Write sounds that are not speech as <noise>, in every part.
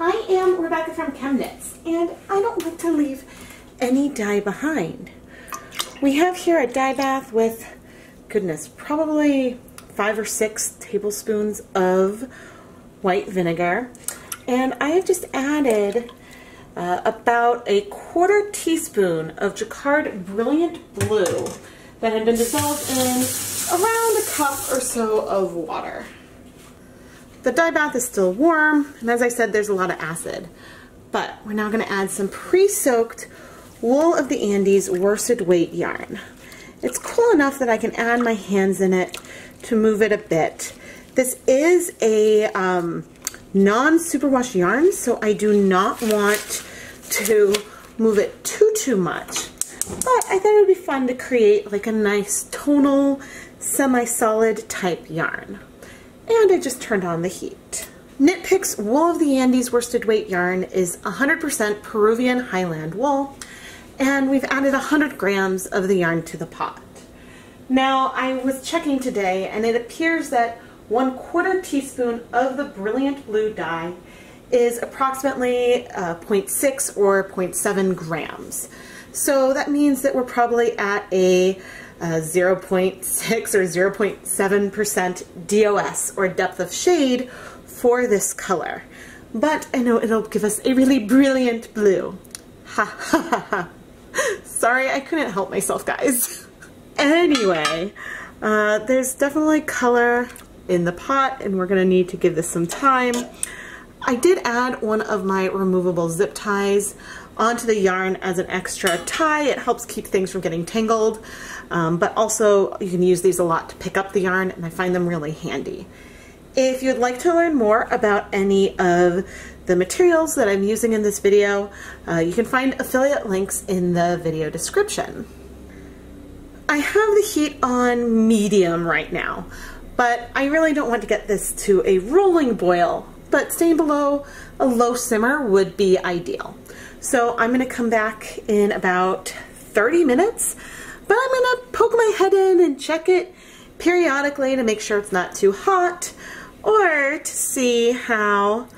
I am Rebecca from ChemKnits, and I don't like to leave any dye behind. We have here a dye bath with, goodness, probably five or six tablespoons of white vinegar. And I have just added uh, about a quarter teaspoon of Jacquard Brilliant Blue that had been dissolved in around a cup or so of water. The dye bath is still warm, and as I said, there's a lot of acid. But we're now gonna add some pre-soaked Wool of the Andes worsted weight yarn. It's cool enough that I can add my hands in it to move it a bit. This is a um, non-superwash yarn, so I do not want to move it too, too much. But I thought it would be fun to create like a nice tonal, semi-solid type yarn and I just turned on the heat. Knit Picks Wool of the Andes worsted weight yarn is 100% Peruvian highland wool, and we've added 100 grams of the yarn to the pot. Now, I was checking today, and it appears that one quarter teaspoon of the Brilliant Blue dye is approximately uh, 0.6 or 0.7 grams. So that means that we're probably at a uh, 0.6 or 0.7% DOS or depth of shade for this color. But I know it'll give us a really brilliant blue. Ha ha ha ha. Sorry, I couldn't help myself, guys. <laughs> anyway, uh, there's definitely color in the pot and we're gonna need to give this some time. I did add one of my removable zip ties onto the yarn as an extra tie. It helps keep things from getting tangled, um, but also you can use these a lot to pick up the yarn and I find them really handy. If you'd like to learn more about any of the materials that I'm using in this video, uh, you can find affiliate links in the video description. I have the heat on medium right now, but I really don't want to get this to a rolling boil, but staying below a low simmer would be ideal. So I'm gonna come back in about 30 minutes, but I'm gonna poke my head in and check it periodically to make sure it's not too hot or to see how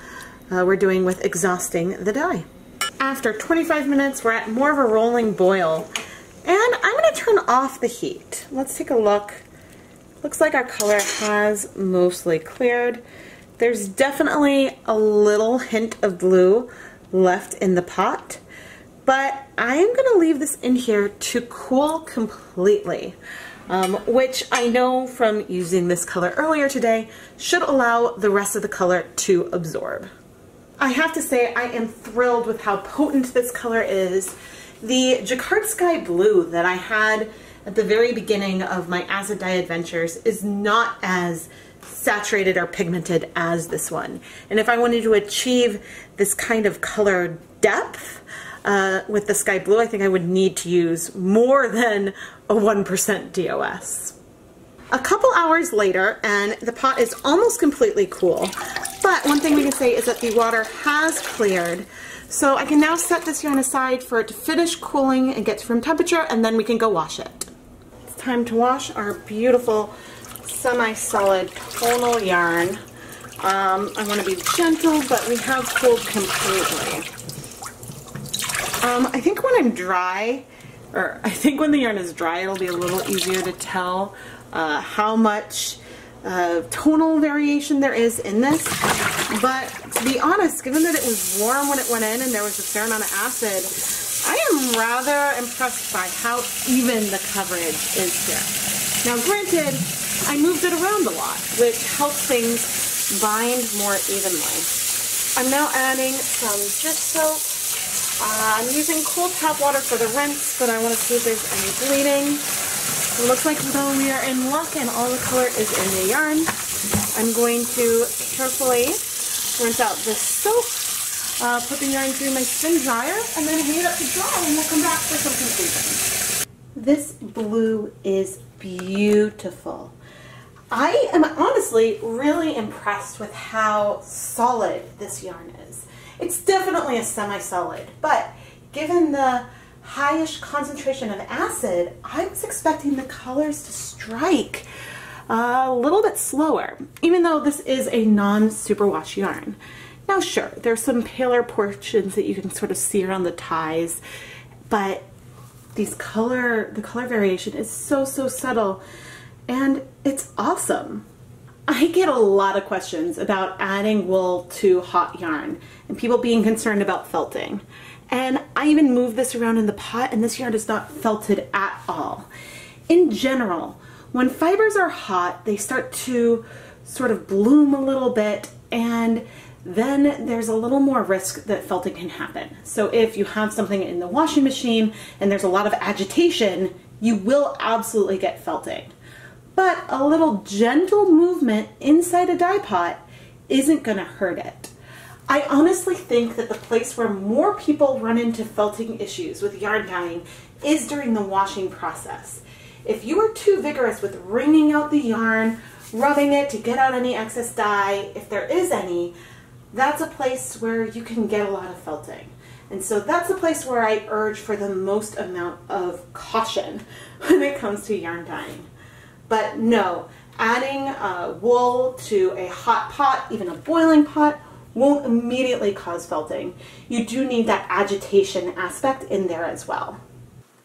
uh, we're doing with exhausting the dye. After 25 minutes, we're at more of a rolling boil and I'm gonna turn off the heat. Let's take a look. Looks like our color has mostly cleared. There's definitely a little hint of blue left in the pot, but I am gonna leave this in here to cool completely, um, which I know from using this color earlier today should allow the rest of the color to absorb. I have to say I am thrilled with how potent this color is. The Jacquard Sky Blue that I had at the very beginning of my acid dye adventures is not as saturated or pigmented as this one. And if I wanted to achieve this kind of color depth uh, with the sky blue, I think I would need to use more than a 1% DOS. A couple hours later, and the pot is almost completely cool, but one thing we can say is that the water has cleared, so I can now set this yarn aside for it to finish cooling and get to room temperature, and then we can go wash it. Time to wash our beautiful semi-solid tonal yarn. Um, I want to be gentle, but we have cooled completely. Um, I think when I'm dry, or I think when the yarn is dry, it'll be a little easier to tell uh, how much uh, tonal variation there is in this. But to be honest, given that it was warm when it went in and there was a fair amount of acid, I am rather impressed by how even the coverage is here. Now granted, I moved it around a lot, which helps things bind more evenly. I'm now adding some dish soap. Uh, I'm using cold tap water for the rinse, but I want to see if there's any bleeding. It looks like though we are in luck and all the color is in the yarn. I'm going to carefully rinse out this soap, uh, put the yarn through my spin dryer, and then hang it up to dry and we'll come back for some conclusions. This blue is beautiful. I am honestly really impressed with how solid this yarn is. It's definitely a semi-solid, but given the highish concentration of acid, I was expecting the colors to strike a little bit slower, even though this is a non-superwash yarn. Now sure, there's some paler portions that you can sort of see around the ties, but these color, the color variation is so, so subtle and it's awesome. I get a lot of questions about adding wool to hot yarn and people being concerned about felting. And I even moved this around in the pot and this yarn is not felted at all. In general, when fibers are hot, they start to sort of bloom a little bit and then there's a little more risk that felting can happen. So if you have something in the washing machine and there's a lot of agitation, you will absolutely get felting but a little gentle movement inside a dye pot isn't going to hurt it. I honestly think that the place where more people run into felting issues with yarn dyeing is during the washing process. If you are too vigorous with wringing out the yarn, rubbing it to get out any excess dye, if there is any, that's a place where you can get a lot of felting. And so that's the place where I urge for the most amount of caution <laughs> when it comes to yarn dyeing. But no, adding uh, wool to a hot pot, even a boiling pot, won't immediately cause felting. You do need that agitation aspect in there as well.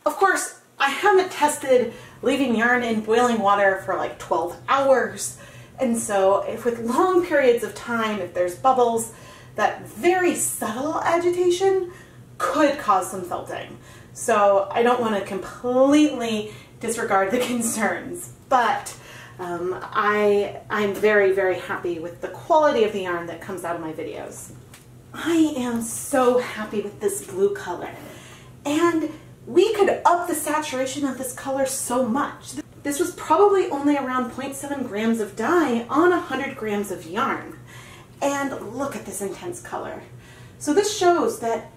Of course, I haven't tested leaving yarn in boiling water for like 12 hours. And so if with long periods of time, if there's bubbles, that very subtle agitation could cause some felting. So I don't want to completely disregard the <laughs> concerns but um, I, I'm very, very happy with the quality of the yarn that comes out of my videos. I am so happy with this blue color. And we could up the saturation of this color so much. This was probably only around 0.7 grams of dye on 100 grams of yarn. And look at this intense color. So this shows that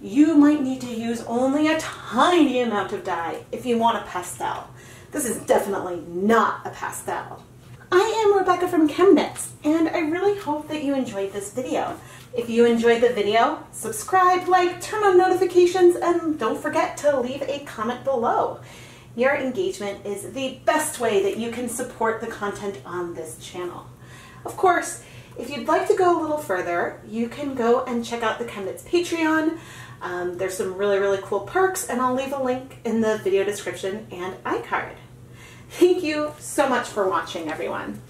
you might need to use only a tiny amount of dye if you want a pastel. This is definitely not a pastel. I am Rebecca from ChemKnits, and I really hope that you enjoyed this video. If you enjoyed the video, subscribe, like, turn on notifications, and don't forget to leave a comment below. Your engagement is the best way that you can support the content on this channel. Of course, if you'd like to go a little further, you can go and check out the ChemKnits Patreon. Um, there's some really, really cool perks, and I'll leave a link in the video description and iCard. Thank you so much for watching, everyone.